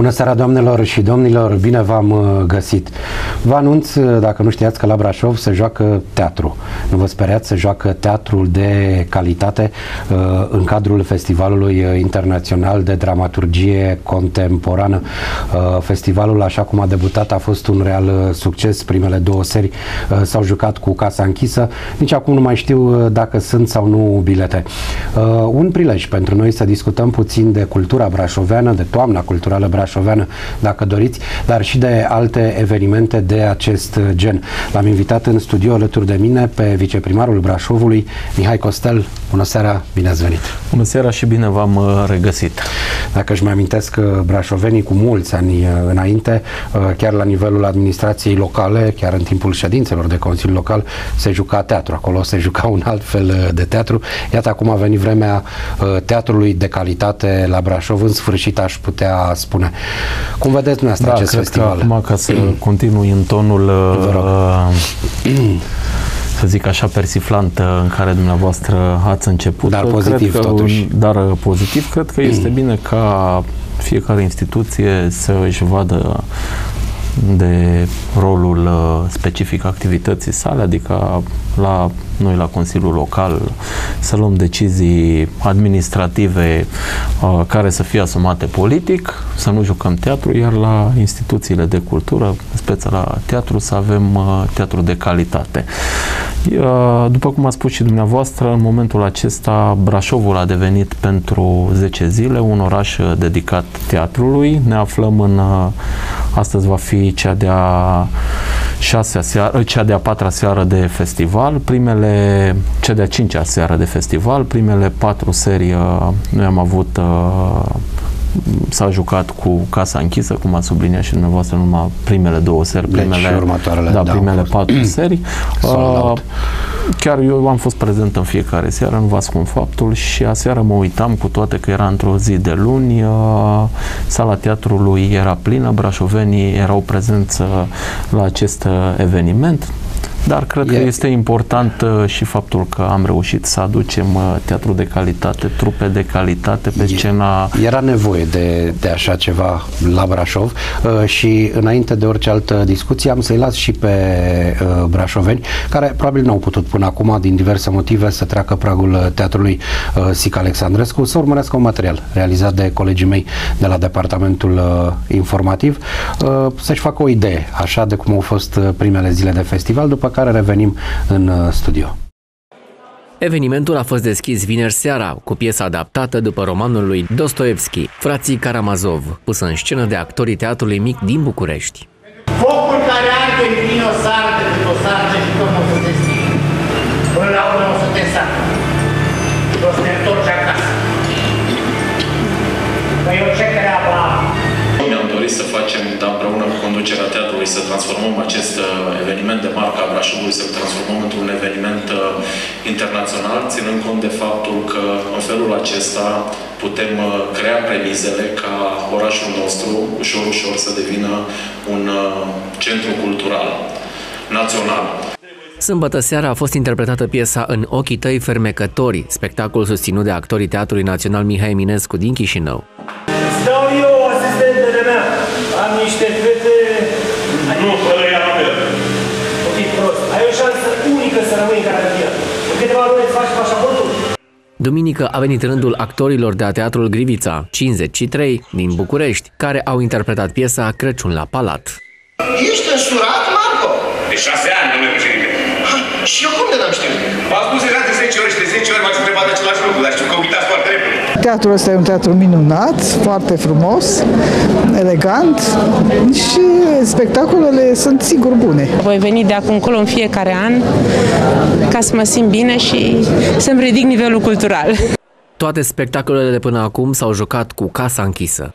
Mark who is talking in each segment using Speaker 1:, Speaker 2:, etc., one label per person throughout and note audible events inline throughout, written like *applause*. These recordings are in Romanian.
Speaker 1: Bună seara, doamnelor și domnilor, bine v-am uh, găsit. Vă anunț, uh, dacă nu știați, că la Brașov se joacă teatru. Nu vă speriați, se joacă teatrul de calitate uh, în cadrul Festivalului Internațional de Dramaturgie Contemporană. Festivalul, așa cum a debutat, a fost un real succes. Primele două seri s-au jucat cu casa închisă. Nici acum nu mai știu dacă sunt sau nu bilete. Un prilej pentru noi să discutăm puțin de cultura brașoveană, de toamna culturală brașoveană brașoveană, dacă doriți, dar și de alte evenimente de acest gen. L-am invitat în studio alături de mine pe viceprimarul Brașovului, Mihai Costel. Bună seara, bine ați venit!
Speaker 2: Bună seara și bine v-am uh, regăsit!
Speaker 1: Dacă își mai amintesc că uh, brașovenii cu mulți ani uh, înainte, chiar la nivelul administrației locale, chiar în timpul ședințelor de Consiliu Local, se juca teatru. Acolo se juca un alt fel de teatru. Iată, acum a venit vremea teatrului de calitate la Brașov. În sfârșit, aș putea spune cum vedeți dumneavoastră da, acest
Speaker 2: cred
Speaker 1: festival?
Speaker 2: Că acum, ca să continui în tonul uh, *clears throat* să zic așa, persiflant uh, în care dumneavoastră ați început.
Speaker 1: Dar pozitiv,
Speaker 2: cred
Speaker 1: că, totuși.
Speaker 2: Dar uh, pozitiv, cred că este bine ca fiecare instituție să își vadă de rolul uh, specific activității sale, adică la noi la Consiliul Local să luăm decizii administrative uh, care să fie asumate politic, să nu jucăm teatru, iar la instituțiile de cultură, speță la teatru, să avem uh, teatru de calitate. După cum a spus și dumneavoastră, în momentul acesta Brașovul a devenit pentru 10 zile un oraș dedicat teatrului. Ne aflăm în, astăzi va fi cea de-a șasea seară, cea de-a patra seară de festival, primele, cea de-a cincea seară de festival, primele patru serii noi am avut s-a jucat cu casa închisă, cum a subliniat și dumneavoastră, numai primele două seri,
Speaker 1: deci
Speaker 2: primele,
Speaker 1: deci, următoarele,
Speaker 2: da, da, primele patru *clears throat* seri. Uh, chiar eu am fost prezent în fiecare seară, nu vă ascund faptul și aseară mă uitam cu toate că era într-o zi de luni, uh, sala teatrului era plină, brașovenii erau prezenți la acest uh, eveniment. Dar cred e... că este important uh, și faptul că am reușit să aducem uh, teatru de calitate, trupe de calitate pe scena...
Speaker 1: Era nevoie de, de așa ceva la Brașov uh, și înainte de orice altă discuție am să-i las și pe brașoveni, care probabil nu au putut până acum, din diverse motive, să treacă pragul teatrului Sic Alexandrescu, să urmărească un material realizat de colegii mei de la departamentul informativ, să-și facă o idee, așa de cum au fost primele zile de festival, după care revenim în uh, studio.
Speaker 3: Evenimentul a fost deschis vineri seara cu piesa adaptată după romanul lui Dostoevski, Frații Karamazov, pusă în scenă de actorii teatrului mic din București.
Speaker 4: Focul care arde în tine o sarde, o sarde și tot o să te stingă. Până la urmă o să te sarde. O să te întorci acasă. Că eu ce treabă am?
Speaker 5: Mi-am dorit să facem, dar împreună cu conducerea teatrului, să transformăm acest uh, eveniment de marca Brașovului, să-l transformăm într-un eveniment uh, internațional, ținând cont de faptul că în felul acesta putem uh, crea premizele ca orașul nostru, ușor, ușor, să devină un centru cultural național.
Speaker 3: Sâmbătă seara a fost interpretată piesa În ochii tăi fermecători, spectacol susținut de actorii Teatrului Național Mihai Eminescu din Chișinău. Duminică a venit rândul actorilor de teatrul Grivița, 53, din București, care au interpretat piesa Crăciun la Palat.
Speaker 4: Ești însurat, Marco?
Speaker 6: De șase ani, domnule președinte.
Speaker 4: Și eu cum de n-am știut?
Speaker 6: V-am spus deja de 10 ori și de 10 ori m-ați întrebat același lucru, dar știu că uitați foarte repede.
Speaker 7: Teatrul ăsta e un teatru minunat, foarte frumos, elegant și spectacolele sunt sigur bune.
Speaker 8: Voi veni de acum încolo în fiecare an ca să mă simt bine și să-mi ridic nivelul cultural.
Speaker 3: Toate spectacolele de până acum s-au jucat cu casa închisă.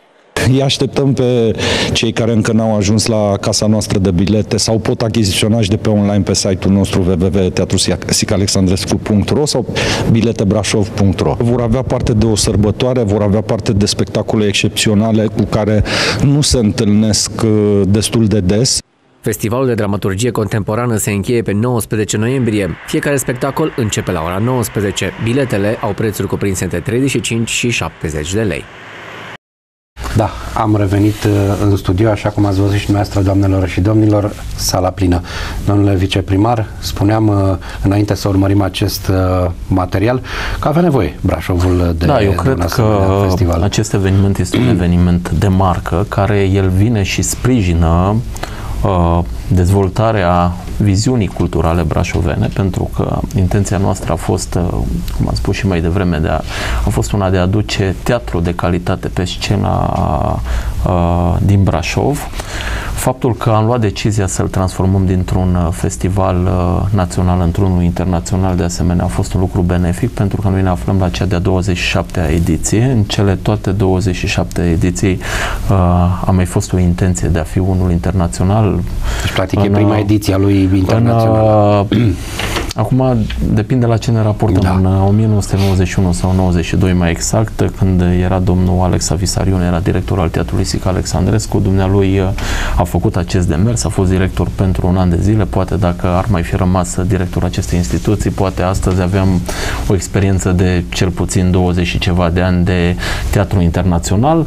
Speaker 9: Îi așteptăm pe cei care încă n-au ajuns la casa noastră de bilete sau pot achiziționa și de pe online pe site-ul nostru www.teatrusicalexandrescu.ro sau biletebrașov.ro. Vor avea parte de o sărbătoare, vor avea parte de spectacole excepționale cu care nu se întâlnesc uh, destul de des.
Speaker 3: Festivalul de dramaturgie contemporană se încheie pe 19 noiembrie. Fiecare spectacol începe la ora 19. Biletele au prețuri cuprinse între 35 și 70 de lei.
Speaker 1: Da, am revenit uh, în studio, așa cum ați văzut și dumneavoastră, doamnelor și domnilor, sala plină. Domnule viceprimar, spuneam uh, înainte să urmărim acest uh, material că avea nevoie Brașovul de
Speaker 2: Da, eu
Speaker 1: de
Speaker 2: cred
Speaker 1: un
Speaker 2: că
Speaker 1: asemenea festival.
Speaker 2: acest eveniment este un eveniment de marcă care el vine și sprijină uh, dezvoltarea viziunii culturale brașovene, pentru că intenția noastră a fost, uh, cum am spus și mai devreme, de a, a fost una de a aduce teatru de calitate pe scena uh, din Brașov. Faptul că am luat decizia să-l transformăm dintr-un uh, festival uh, național într-unul internațional, de asemenea, a fost un lucru benefic, pentru că noi ne aflăm la cea de-a 27-a ediție. În cele toate 27 ediții uh, a mai fost o intenție de a fi unul internațional,
Speaker 1: Deci, practic, e
Speaker 2: în,
Speaker 1: prima
Speaker 2: uh,
Speaker 1: ediție a lui internațional.
Speaker 2: În, uh, *clears throat* acum depinde la ce ne raportăm.
Speaker 1: Da.
Speaker 2: În uh, 1991 sau 92 mai exact, când era domnul Alex Avisarion, era director al Teatrului Sic Alexandrescu, dumnealui uh, a făcut acest demers, a fost director pentru un an de zile, poate dacă ar mai fi rămas director acestei instituții, poate astăzi aveam o experiență de cel puțin 20 și ceva de ani de teatru internațional.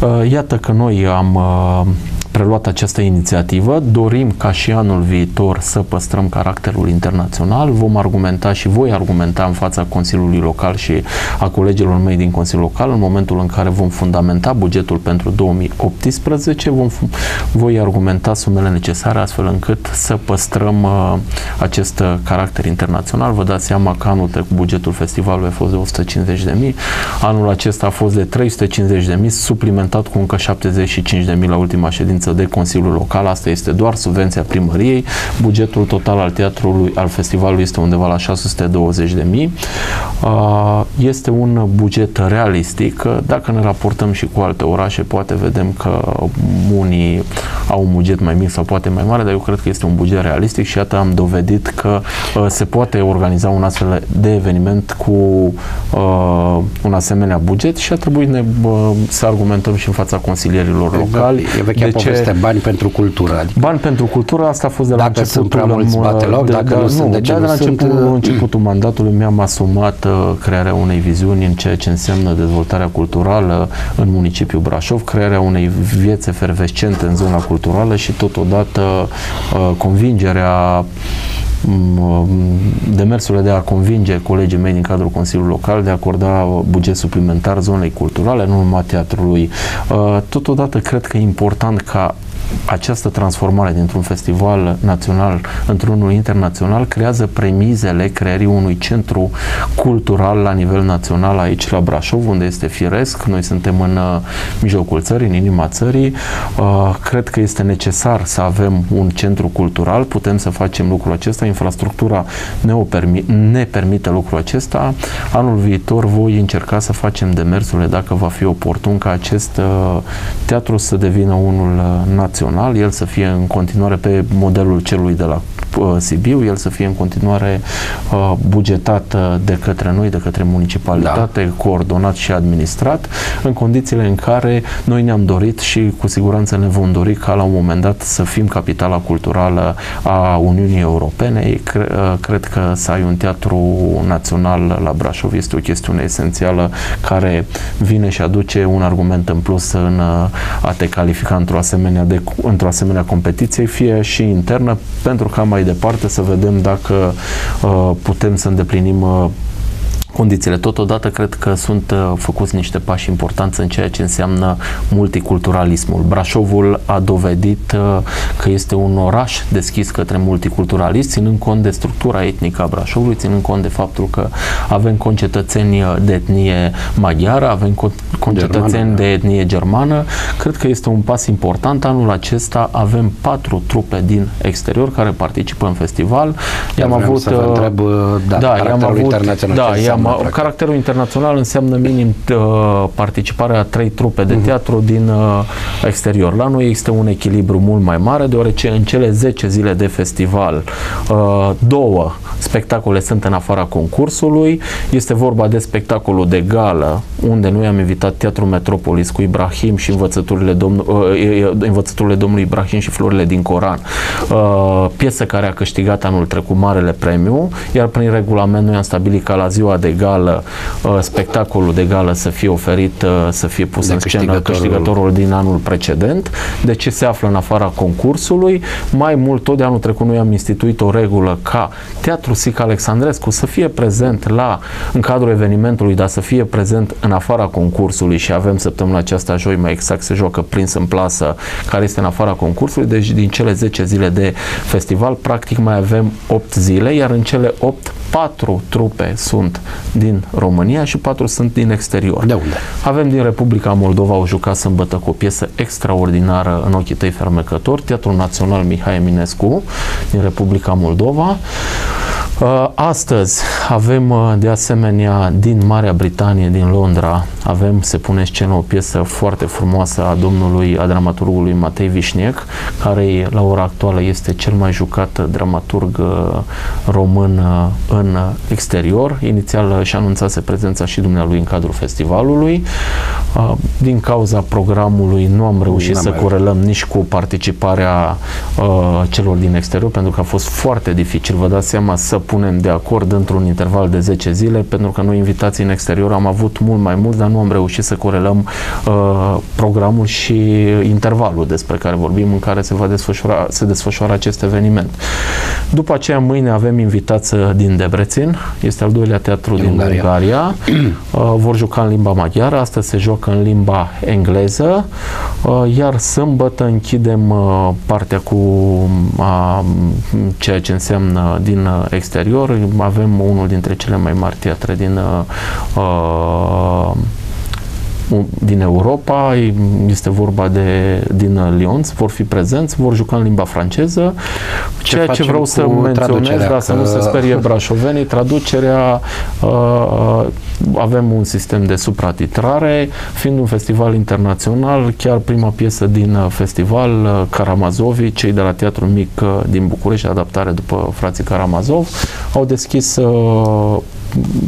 Speaker 2: Uh, Iată că noi am uh, preluat această inițiativă. Dorim ca și anul viitor să păstrăm caracterul internațional. Vom argumenta și voi argumenta în fața Consiliului Local și a colegilor mei din Consiliul Local în momentul în care vom fundamenta bugetul pentru 2018. Vom, voi argumenta sumele necesare astfel încât să păstrăm uh, acest uh, caracter internațional. Vă dați seama că anul trecut bugetul festivalului a fost de 150.000, anul acesta a fost de 350.000, suplimentat cu încă 75.000 la ultima ședință de Consiliul Local. Asta este doar subvenția primăriei. Bugetul total al teatrului, al festivalului este undeva la 620.000. Uh, Este un buget realistic. Dacă ne raportăm și cu alte orașe, poate vedem că unii au un buget mai mic sau poate mai mare, dar eu cred că este un buget realistic și iată am dovedit că uh, se poate organiza un astfel de eveniment cu uh, un asemenea buget și a trebuit ne, uh, să argumentăm și în fața consilierilor locali.
Speaker 1: E vechea poveste, bani pentru cultură. Adică
Speaker 2: Bani pentru cultură, asta a fost de la
Speaker 1: Dacă
Speaker 2: începutul...
Speaker 1: sunt prea mulți
Speaker 2: uh,
Speaker 1: bateloc,
Speaker 2: de-
Speaker 1: dacă
Speaker 2: da,
Speaker 1: nu sunt, de ce
Speaker 2: da,
Speaker 1: nu
Speaker 2: de la
Speaker 1: sunt,
Speaker 2: începutul,
Speaker 1: uh,
Speaker 2: începutul mandatului mi-am asumat uh, crearea unei viziuni în ceea ce înseamnă dezvoltarea culturală în municipiul Brașov, crearea unei vieți efervescente în zona culturală și totodată uh, convingerea m, demersurile de a convinge colegii mei din cadrul Consiliului Local de a acorda buget suplimentar zonei culturale, nu numai teatrului. Uh, Totodată cred că e important ca această transformare dintr-un festival național într-unul internațional creează premizele creării unui centru cultural la nivel național aici la Brașov, unde este firesc. Noi suntem în uh, mijlocul țării, în inima țării. Uh, Cred că este necesar să avem un centru cultural, putem să facem lucrul acesta, infrastructura ne, o permi- ne permite lucrul acesta. Anul viitor voi încerca să facem demersurile, dacă va fi oportun, ca acest uh, teatru să devină unul uh, național, el să fie în continuare pe modelul celui de la uh, Sibiu, el să fie în continuare uh, bugetat uh, de către noi, de către municipalitate, da. coordonat și administrat, în condițiile în care noi ne-am dorit și cu siguranță ne vom dori ca la un moment dat să fim capitala culturală a Uniunii Europene. Cre- uh, Cred că să ai un teatru național la Brașov este o chestiune esențială care vine și aduce un argument în plus în uh, a te califica într-o asemenea, de, într-o asemenea competiție, fie și internă, pentru ca mai departe să vedem dacă uh, putem să îndeplinim uh, condițiile. Totodată cred că sunt uh, făcuți niște pași importanți în ceea ce înseamnă multiculturalismul. Brașovul a dovedit uh, că este un oraș deschis către multiculturalism, ținând cont de structura etnică a Brașovului, ținând cont de faptul că avem concetățeni uh, de etnie maghiară, avem co- concetățeni
Speaker 1: Germană, da.
Speaker 2: de etnie germană. Cred că este un pas important. Anul acesta avem patru trupe din exterior care participă în festival.
Speaker 1: Iar
Speaker 2: I-am
Speaker 1: vreau
Speaker 2: avut
Speaker 1: să vă
Speaker 2: uh,
Speaker 1: întreb, uh, da,
Speaker 2: da, i-am
Speaker 1: caracterul
Speaker 2: avut,
Speaker 1: internațional,
Speaker 2: da,
Speaker 1: ce
Speaker 2: i-am,
Speaker 1: înseamnă, practic?
Speaker 2: caracterul internațional înseamnă minim uh, participarea a trei trupe
Speaker 1: Mhm.
Speaker 2: de teatru din uh, exterior. La noi este un echilibru mult mai mare, deoarece în cele 10 zile de festival, uh, două spectacole sunt în afara concursului. Este vorba de spectacolul de gală unde noi am invitat Teatrul Metropolis cu Ibrahim și învățăturile, domn, uh, învățăturile domnului Ibrahim și florile din Coran. Uh, piesă care a câștigat anul trecut marele premiu, iar prin regulament noi am stabilit ca la ziua de gală uh, spectacolul de gală să fie oferit, uh, să fie pus
Speaker 1: De
Speaker 2: în scenă
Speaker 1: câștigătorul.
Speaker 2: câștigătorul din anul precedent, de ce se află în afara concursului. Mai mult, tot de anul trecut noi am instituit o regulă ca Teatrul Sic Alexandrescu să fie prezent la, în cadrul evenimentului, dar să fie prezent în afara concursului și avem săptămâna aceasta, joi mai exact, se joacă Prins în plasă, care este în afara concursului, deci din cele 10 zile de festival, practic mai avem 8 zile, iar în cele 8, 4 trupe sunt din România și 4 sunt din exterior.
Speaker 1: De unde?
Speaker 2: Avem din Republica Moldova, au jucat sâmbătă cu o piesă extraordinară în ochii tăi fermecători, Teatrul Național Mihai Eminescu din Republica Moldova. Uh, Astăzi avem uh, de asemenea din Marea Britanie, din Londra, avem, se pune în scenă o piesă foarte frumoasă a domnului, a dramaturgului Matei Vișnec, care la ora actuală este cel mai jucat dramaturg uh, român uh, în exterior. Inițial uh, și anunțase prezența și dumnealui în cadrul festivalului. Uh, Din cauza programului nu am reușit
Speaker 1: N-am
Speaker 2: să
Speaker 1: mai
Speaker 2: corelăm nici cu participarea uh, celor din exterior, pentru că a fost foarte dificil, vă dați seama, să punem de acord într-un interval de 10 zile, pentru că noi invitații în exterior am avut mult mai mult, dar nu am reușit să corelăm uh, programul și intervalul despre care vorbim, în care se va desfășura, se desfășoară acest eveniment. După aceea, mâine avem invitați uh, din Debrecen, este al doilea teatru din,
Speaker 1: Ungaria.
Speaker 2: Ungaria. *clears throat* Uh, vor juca în limba maghiară, astăzi se joacă în limba engleză, uh, iar sâmbătă închidem uh, partea cu a, ceea ce înseamnă din uh, exterior. Avem unul dintre cele mai mari teatre din uh, uh, din Europa, este vorba de din Lyon, vor fi prezenți, vor juca în limba franceză. Ceea ce
Speaker 1: facem
Speaker 2: vreau să
Speaker 1: cu
Speaker 2: menționez,
Speaker 1: traducerea?
Speaker 2: dar să nu se
Speaker 1: Că-
Speaker 2: sperie *laughs* brașovenii, traducerea uh, avem un sistem de supratitrare, fiind un festival internațional, chiar prima piesă din uh, festival, uh, Karamazovii, cei de la Teatrul Mic uh, din București, adaptare după frații Karamazov, au deschis uh,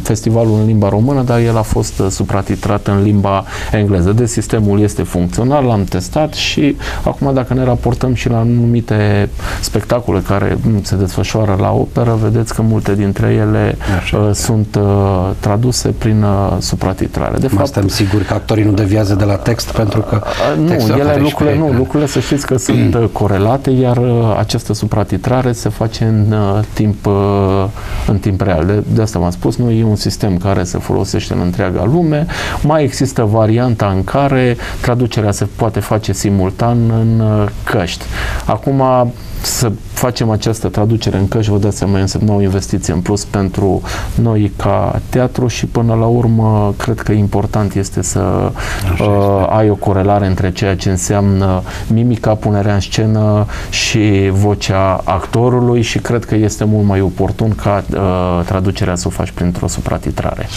Speaker 2: festivalul în limba română, dar el a fost uh, supratitrat în limba engleză. Deci sistemul este funcțional, l-am testat și acum dacă ne raportăm și la anumite spectacole care mm, se desfășoară la operă, vedeți că multe dintre ele
Speaker 1: Așa
Speaker 2: uh,
Speaker 1: este.
Speaker 2: sunt uh, traduse prin uh, supratitrare. De
Speaker 1: Acum
Speaker 2: fapt,
Speaker 1: suntem siguri că actorii nu deviază de la text pentru că
Speaker 2: Uh, nu,
Speaker 1: textul
Speaker 2: ele,
Speaker 1: apare și
Speaker 2: lucrurile,
Speaker 1: pe
Speaker 2: nu,
Speaker 1: ecran.
Speaker 2: lucrurile să știți că sunt uh, corelate, iar uh, această supratitrare se face în uh, timp, uh, în timp real. De, de asta v-am spus, nu e un sistem care se folosește în întreaga lume. Mai există varianta în care traducerea se poate face simultan în uh, căști. Acum, să facem această traducere în căști, vă dați seama, însemna o investiție în plus pentru noi ca teatru și până la urmă cred că important este să uh, ai o corelare între ceea ce înseamnă mimica, punerea în scenă și vocea actorului și cred că este mult mai oportun ca uh, traducerea să o faci printr-o supratitrare.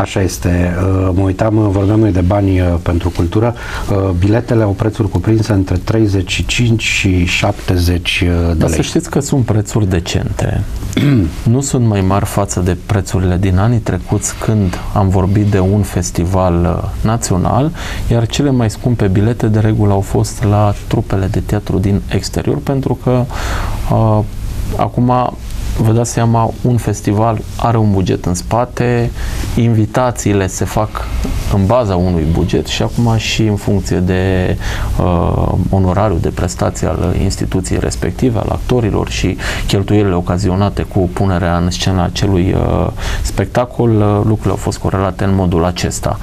Speaker 1: Așa este. Uh, Mă uitam, uh, vorbeam noi de bani uh, pentru cultură. Uh, Biletele au prețuri cuprinse între 35 și 70 de
Speaker 2: Dar să
Speaker 1: lei.
Speaker 2: știți că sunt prețuri decente. *clears throat* nu sunt mai mari față de prețurile din anii trecuți când am vorbit de un festival uh, național, iar cele mai scumpe bilete de regulă au fost la trupele de teatru din exterior, pentru că uh, acum vă dați seama, un festival are un buget în spate, invitațiile se fac în baza unui buget și acum și în funcție de uh, onorariu de prestație al instituției respective, al actorilor și cheltuielile ocazionate cu punerea în scena acelui uh, spectacol, uh, lucrurile au fost corelate în modul acesta.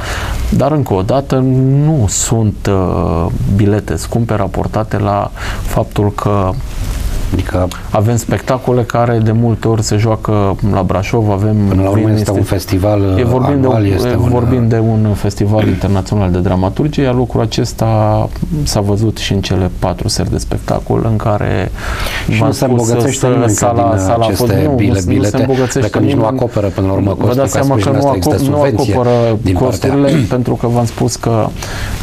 Speaker 2: Dar încă o dată nu sunt uh, bilete scumpe raportate la faptul că
Speaker 1: Adică,
Speaker 2: avem spectacole care de multe ori se joacă la Brașov, avem...
Speaker 1: până la urmă,
Speaker 2: vin
Speaker 1: este un festival
Speaker 2: E vorbim,
Speaker 1: anual,
Speaker 2: de, un,
Speaker 1: este
Speaker 2: e
Speaker 1: un,
Speaker 2: vorbim de un festival internațional de dramaturgie, iar lucrul acesta s-a văzut și în cele patru seri de spectacol în care
Speaker 1: Și
Speaker 2: v-am
Speaker 1: nu se
Speaker 2: spus,
Speaker 1: îmbogățește
Speaker 2: să-
Speaker 1: nimeni
Speaker 2: sala,
Speaker 1: din
Speaker 2: sala a fost,
Speaker 1: aceste
Speaker 2: nu,
Speaker 1: bile-
Speaker 2: nu, nu se
Speaker 1: bilete,
Speaker 2: îmbogățește
Speaker 1: dacă nici nu
Speaker 2: nimeni.
Speaker 1: acoperă până la urmă
Speaker 2: Vă
Speaker 1: costul,
Speaker 2: dați
Speaker 1: ca
Speaker 2: seama că
Speaker 1: sprijin
Speaker 2: nu,
Speaker 1: asta există
Speaker 2: aco- nu
Speaker 1: subvenție
Speaker 2: acoperă
Speaker 1: din partea-
Speaker 2: costurile *clears throat* pentru că v-am spus că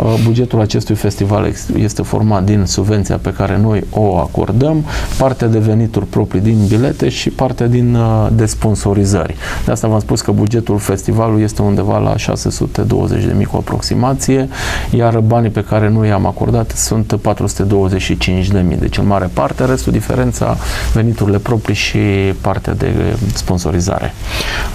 Speaker 2: uh, bugetul acestui festival ex- este format din subvenția pe care noi o acordăm, partea de venituri proprii din bilete și partea din uh, de sponsorizări. De asta v-am spus că bugetul festivalului este undeva la 620 de mii cu aproximație, iar banii pe care noi i-am acordat sunt 425 de mii. Deci în mare parte, restul diferența veniturile proprii și partea de sponsorizare.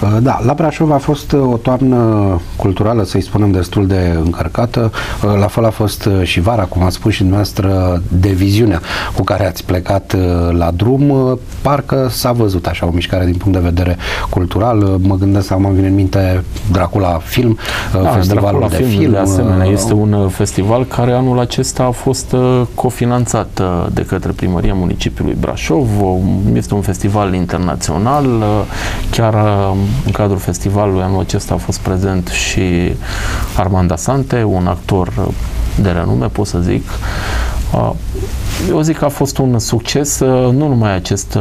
Speaker 1: Uh, da, la Brașov a fost uh, o toamnă culturală, să-i spunem, destul de încărcată. Uh, la fel a fost și vara, cum a spus și dumneavoastră, de viziunea cu care ați plecat la drum. Parcă s-a văzut așa o mișcare din punct de vedere cultural. Mă gândesc, am vine în minte Dracula Film, da, festivalul Dracula de film. film.
Speaker 2: De asemenea, este un festival care anul acesta a fost cofinanțat de către Primăria Municipiului Brașov. Este un festival internațional. Chiar în cadrul festivalului anul acesta a fost prezent și Armand Asante, un actor de renume, pot să zic. Eu zic că a fost un succes, nu numai acest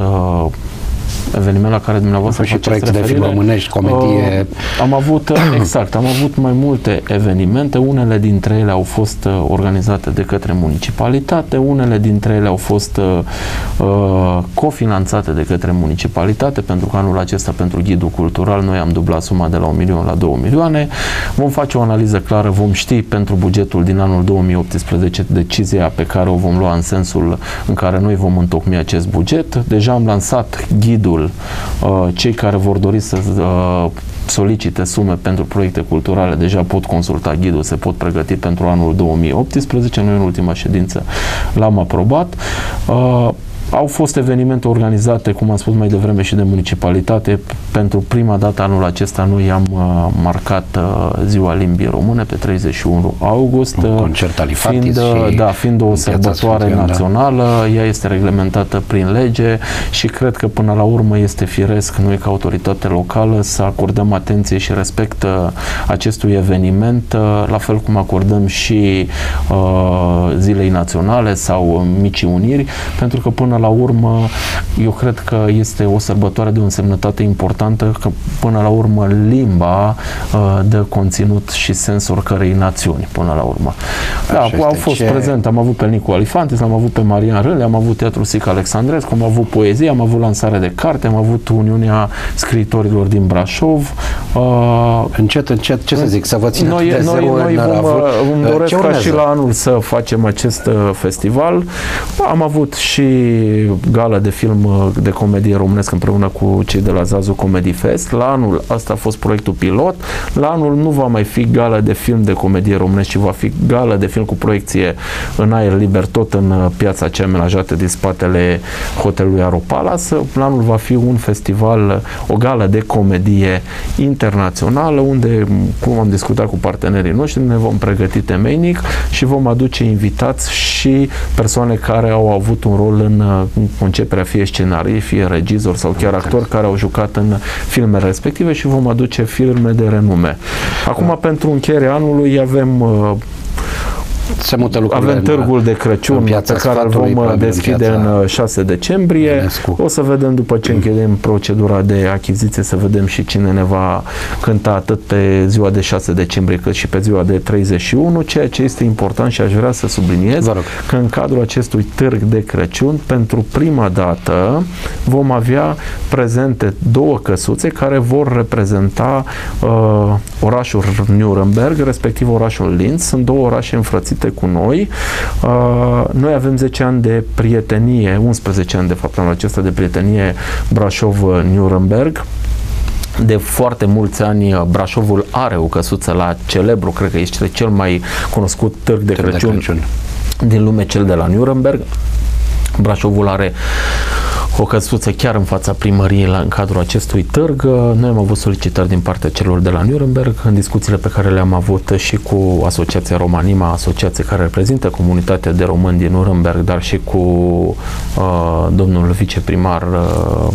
Speaker 2: eveniment la care dumneavoastră
Speaker 1: și proiecte de film românești, comedie.
Speaker 2: Uh, am avut, *clears throat* exact, am avut mai multe evenimente, unele dintre ele au fost uh, organizate de către municipalitate, unele dintre ele au fost uh, uh, cofinanțate de către municipalitate, pentru că anul acesta pentru ghidul cultural noi am dublat suma de la 1 milion la 2 milioane. Vom face o analiză clară, vom ști pentru bugetul din anul 2018 decizia pe care o vom lua în sensul în care noi vom întocmi acest buget. Deja am lansat ghidul Uh, cei care vor dori să uh, solicite sume pentru proiecte culturale deja pot consulta ghidul, se pot pregăti pentru anul 2018. Noi în ultima ședință l-am aprobat. Uh, au fost evenimente organizate, cum am spus mai devreme, și de municipalitate. Pentru prima dată anul acesta noi am uh, marcat uh, Ziua Limbii Române pe 31 august.
Speaker 1: Un concert
Speaker 2: fiind, și da, fiind o sărbătoare da. națională, da. ea este reglementată prin lege și cred că până la urmă este firesc noi ca autoritate locală să acordăm atenție și respect uh, acestui eveniment, uh, la fel cum acordăm și uh, zilei naționale sau micii uniri, pentru că până la urmă, eu cred că este o sărbătoare de o însemnătate importantă, că până la urmă limba uh, dă conținut și sens oricărei națiuni, până la urmă. Da, Așa au fost ce... prezent, am avut pe Nicu Alifantis, am avut pe Marian Râle, am avut Teatru Sic Alexandrescu, am avut poezie, am avut lansare de carte, am avut Uniunea Scriitorilor din Brașov.
Speaker 1: Uh, încet, încet, ce să zic, să vă țin
Speaker 2: noi,
Speaker 1: de
Speaker 2: noi, noi vom, vom doresc ca și la anul să facem acest uh, festival. Am avut și gala de film uh, de comedie românesc împreună cu cei de la Zazu Comedy Fest. La anul ăsta a fost proiectul pilot. La anul nu va mai fi gala de film de comedie românesc, ci va fi gala de film cu proiecție în aer liber, tot în uh, piața cea amenajată din spatele hotelului Aropalas. La anul va fi un festival, o gală de comedie internațională, unde, cum am discutat cu partenerii noștri, ne vom pregăti temeinic și vom aduce invitați și persoane care au avut un rol în uh, conceperea fie scenarii, fie regizor sau chiar actori care au jucat în filmele respective și vom aduce filme de renume. Acum, da. pentru încheierea anului, avem uh,
Speaker 1: se mută lucrurile
Speaker 2: Avem târgul de Crăciun pe care îl vom uh, deschide în 6 uh, decembrie. Minescu. O să vedem după ce încheiem procedura de achiziție să vedem și cine ne va cânta atât pe ziua de 6 decembrie cât și pe ziua de 31, ceea ce este important și aș vrea să subliniez că în cadrul acestui târg de Crăciun pentru prima dată vom avea prezente două căsuțe care vor reprezenta uh, orașul Nuremberg, respectiv orașul Linz. Sunt două orașe înfrățite împărțite cu noi. Uh, noi avem 10 ani de prietenie, 11 ani de fapt anul acesta de prietenie Brașov-Nuremberg de foarte mulți ani Brașovul are o căsuță la celebru, cred că este cel mai cunoscut târg de Crăciun, de Crăciun din lume, cel de la Nuremberg. Brașovul are o căsuță chiar în fața primăriei la, în cadrul acestui târg. Noi am avut solicitări din partea celor de la Nuremberg în discuțiile pe care le-am avut și cu Asociația Romanima, asociație care reprezintă comunitatea de români din Nuremberg, dar și cu uh, domnul viceprimar uh,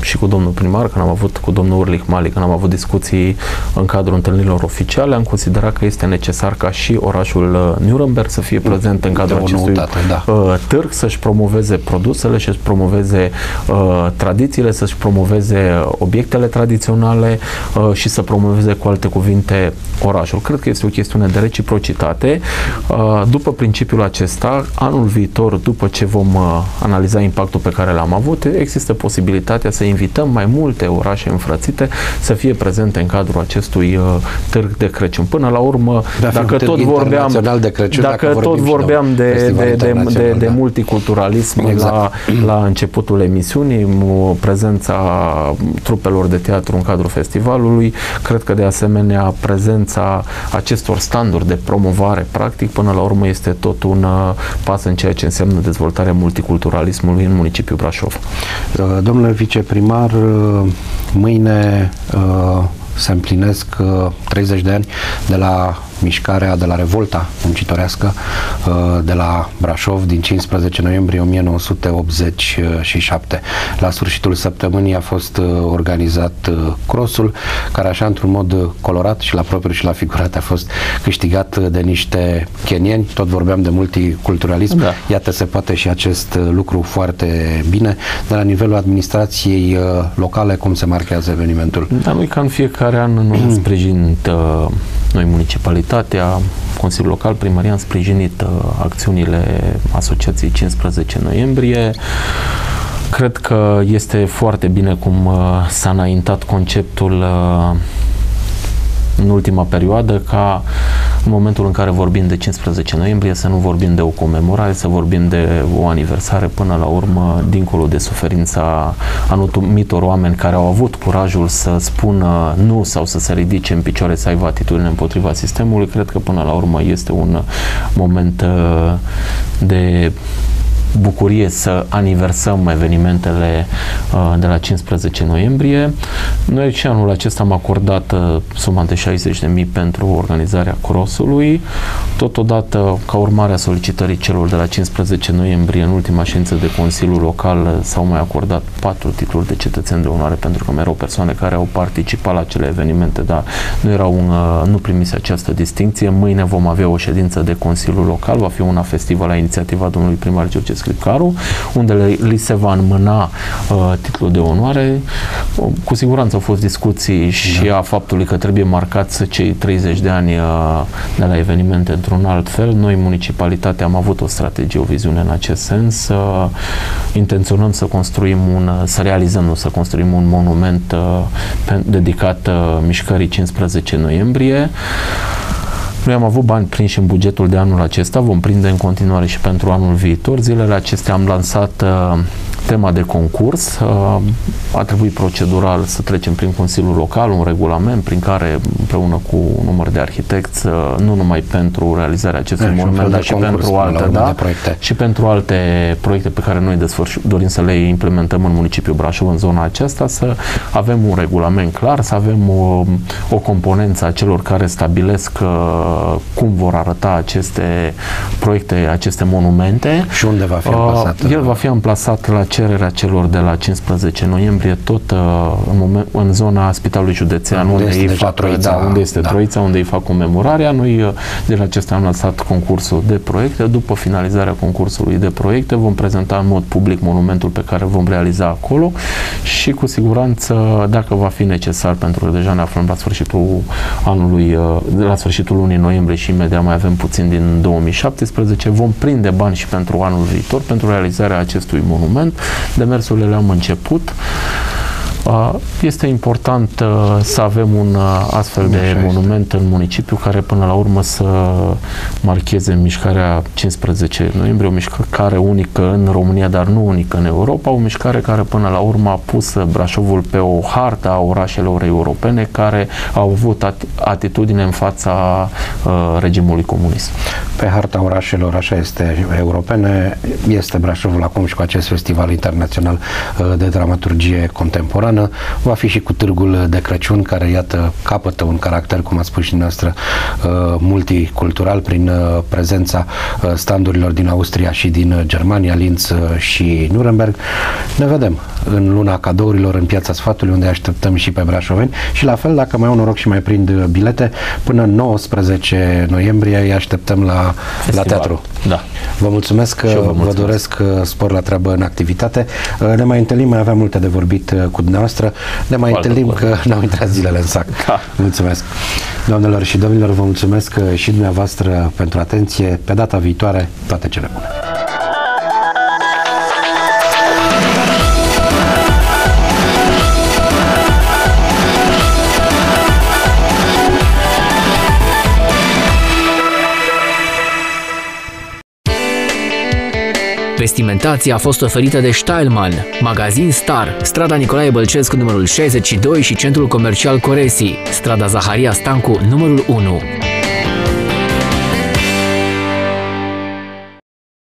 Speaker 2: și cu domnul primar, când am avut cu domnul Urlich Mali, când am avut discuții în cadrul întâlnirilor oficiale, am considerat că este necesar ca și orașul uh, Nuremberg să fie prezent în cadrul acestui noutate, da. uh, târg, să-și promoveze produsele și să-și promoveze uh, tradițiile, să-și promoveze obiectele tradiționale uh, și să promoveze cu alte cuvinte orașul. Cred că este o chestiune de reciprocitate. Uh, după principiul acesta, anul viitor, după ce vom uh, analiza impactul pe care l-am avut, există posibilitatea să invităm mai multe orașe înfrățite să fie prezente în cadrul acestui uh, târg de Crăciun. Până la urmă,
Speaker 1: dacă tot vorbeam de Crăciun,
Speaker 2: dacă, dacă tot vorbeam de, de, de, de, de multiculturalism exact. la, la începutul emisiunii, prezența trupelor de teatru în cadrul festivalului, cred că de asemenea prezența acestor standuri de promovare practic până la urmă este tot un uh, pas în ceea ce înseamnă dezvoltarea multiculturalismului în municipiul Brașov.
Speaker 1: Uh, domnule viceprimar, uh, mâine se împlinesc 30 de ani de la mișcarea de la revolta muncitorească uh, de la Brașov din 15 noiembrie 1987. La sfârșitul săptămânii a fost uh, organizat uh, crossul, care așa într-un mod colorat și la propriu și la figurat a fost câștigat de niște kenieni. Tot vorbeam de multiculturalism. Da. Iată, se poate și acest lucru foarte bine. De la nivelul administrației locale, cum se marchează evenimentul?
Speaker 2: Da, noi ca în fiecare an *clears throat* noi sprijinit noi municipalitatea, Consiliul Local, Primăria am sprijinit uh, acțiunile Asociației 15 noiembrie. Cred că este foarte bine cum uh, s-a înaintat conceptul uh, în ultima perioadă ca în momentul în care vorbim de 15 noiembrie să nu vorbim de o comemorare, să vorbim de o aniversare până la urmă, dincolo de suferința anumitor oameni care au avut curajul să spună nu sau să se ridice în picioare, să aibă atitudine împotriva sistemului, cred că până la urmă este un moment uh, de bucurie să aniversăm evenimentele uh, de la 15 noiembrie. Noi și anul acesta am acordat uh, suma de 60.000 pentru organizarea crossului. Totodată, ca urmare a solicitării celor de la 15 noiembrie, în ultima ședință de Consiliu Local, uh, s-au mai acordat patru titluri de cetățeni de onoare, pentru că mai erau persoane care au participat la acele evenimente, dar nu erau un, nu primise această distinție. Mâine vom avea o ședință de Consiliu Local, va fi una festival la inițiativa domnului primar George Scripcaru, unde li se va înmâna uh, titlul de onoare. Cu siguranță au fost discuții și da. a faptului că trebuie marcați cei 30 de ani uh, de la evenimente într-un alt fel. Noi, municipalitatea, am avut o strategie, o viziune în acest sens. Uh, intenționăm să construim un, să realizăm, nu să construim un monument uh, dedicat uh, mișcării 15 noiembrie. Noi am avut bani prinși în bugetul de anul acesta, vom prinde în continuare și pentru anul viitor. Zilele acestea am lansat uh, tema de concurs. Uh, a trebuit procedural să trecem prin Consiliul Local, un regulament prin care, împreună cu un număr de arhitecți, uh, nu numai pentru realizarea acestui monument, dar și pentru alte, da, proiecte. și pentru alte proiecte pe care noi dorim să le implementăm în municipiul Brașov, în zona aceasta, să avem un regulament clar, să avem o, o componență a celor care stabilesc uh, cum vor arăta aceste proiecte, aceste monumente.
Speaker 1: Și unde va fi amplasat?
Speaker 2: Uh, el va fi amplasat la cererea celor de la 15 noiembrie, tot uh, în, moment, în zona Spitalului Județean, unde, unde ei fac, Troița, da, unde este da. Troița, unde ei fac comemorarea. Noi uh, de la acesta am lansat concursul de proiecte. După finalizarea concursului de proiecte vom prezenta în mod public monumentul pe care vom realiza acolo și cu siguranță, dacă va fi necesar, pentru că deja ne aflăm la sfârșitul anului, uh, la sfârșitul lunii noiembrie și imediat mai avem puțin din 2017, vom prinde bani și pentru anul viitor pentru realizarea acestui monument Demersurile le-am început. Este important să avem un astfel de monument în municipiu care până la urmă să marcheze mișcarea 15 noiembrie, o mișcare unică în România, dar nu unică în Europa, o mișcare care până la urmă a pus Brașovul pe o hartă a orașelor europene care au avut atitudine în fața regimului comunist.
Speaker 1: Pe harta orașelor, așa este, europene, este Brașovul acum și cu acest festival internațional de dramaturgie contemporană scenă va fi și cu târgul de Crăciun, care, iată, capătă un caracter, cum a spus și noastră, multicultural prin prezența standurilor din Austria și din Germania, Linz și Nuremberg. Ne vedem în luna cadourilor în Piața Sfatului, unde așteptăm și pe brașoveni și la fel, dacă mai au noroc și mai prind bilete, până 19 noiembrie îi așteptăm la, la teatru.
Speaker 2: Da.
Speaker 1: Vă mulțumesc,
Speaker 2: vă, mulțumesc.
Speaker 1: vă doresc spor la treabă în activitate. Ne mai întâlnim, mai aveam multe de vorbit cu dumneavoastră. Ne mai Foarte întâlnim bun. că *laughs* n-au intrat zilele în sac. Da. Mulțumesc. Doamnelor și domnilor, vă mulțumesc și dumneavoastră pentru atenție. Pe data viitoare, toate cele bune.
Speaker 3: Vestimentația a fost oferită de Steilman, magazin Star, strada Nicolae Bălcescu numărul 62 și centrul comercial Coresi, strada Zaharia Stancu numărul 1.